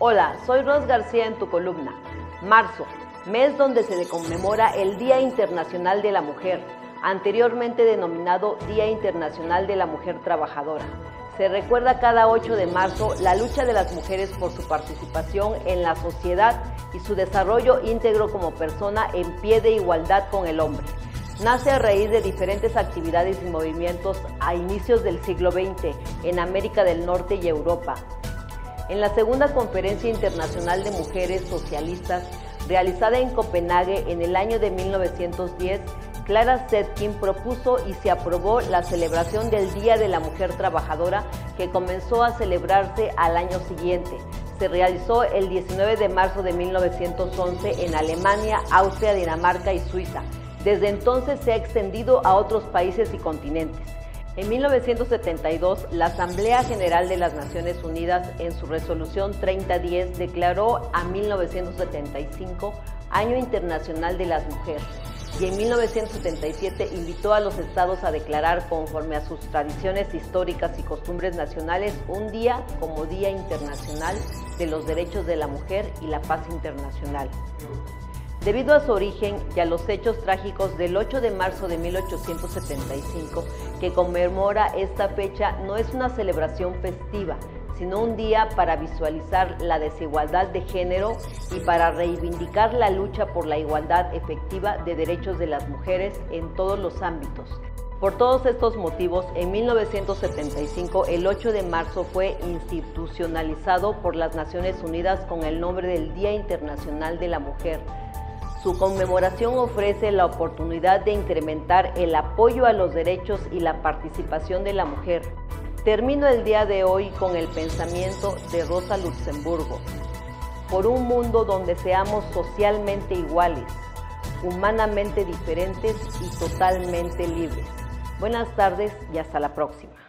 Hola, soy Ros García en tu columna. Marzo, mes donde se conmemora el Día Internacional de la Mujer, anteriormente denominado Día Internacional de la Mujer Trabajadora. Se recuerda cada 8 de marzo la lucha de las mujeres por su participación en la sociedad y su desarrollo íntegro como persona en pie de igualdad con el hombre. Nace a raíz de diferentes actividades y movimientos a inicios del siglo XX en América del Norte y Europa, en la segunda Conferencia Internacional de Mujeres Socialistas, realizada en Copenhague en el año de 1910, Clara Zetkin propuso y se aprobó la celebración del Día de la Mujer Trabajadora que comenzó a celebrarse al año siguiente. Se realizó el 19 de marzo de 1911 en Alemania, Austria, Dinamarca y Suiza. Desde entonces se ha extendido a otros países y continentes. En 1972, la Asamblea General de las Naciones Unidas, en su resolución 3010, declaró a 1975 Año Internacional de las Mujeres y en 1977 invitó a los estados a declarar, conforme a sus tradiciones históricas y costumbres nacionales, un día como Día Internacional de los Derechos de la Mujer y la Paz Internacional. Debido a su origen y a los hechos trágicos del 8 de marzo de 1875, que conmemora esta fecha, no es una celebración festiva, sino un día para visualizar la desigualdad de género y para reivindicar la lucha por la igualdad efectiva de derechos de las mujeres en todos los ámbitos. Por todos estos motivos, en 1975 el 8 de marzo fue institucionalizado por las Naciones Unidas con el nombre del Día Internacional de la Mujer su conmemoración ofrece la oportunidad de incrementar el apoyo a los derechos y la participación de la mujer. Termino el día de hoy con el pensamiento de Rosa Luxemburgo. Por un mundo donde seamos socialmente iguales, humanamente diferentes y totalmente libres. Buenas tardes y hasta la próxima.